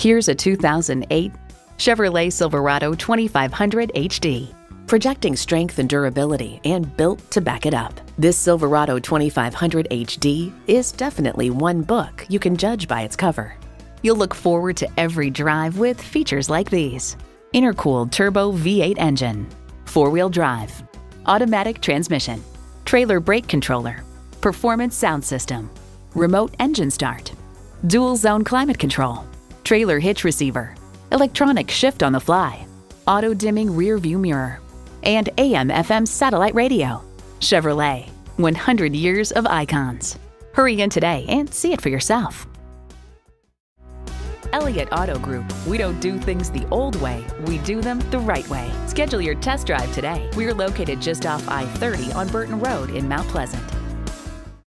Here's a 2008 Chevrolet Silverado 2500 HD. Projecting strength and durability and built to back it up. This Silverado 2500 HD is definitely one book you can judge by its cover. You'll look forward to every drive with features like these intercooled turbo V8 engine, four wheel drive, automatic transmission, trailer brake controller, performance sound system, remote engine start, dual zone climate control, trailer hitch receiver, electronic shift on the fly, auto dimming rear view mirror, and AM FM satellite radio. Chevrolet, 100 years of icons. Hurry in today and see it for yourself. Elliott Auto Group. We don't do things the old way, we do them the right way. Schedule your test drive today. We're located just off I 30 on Burton Road in Mount Pleasant.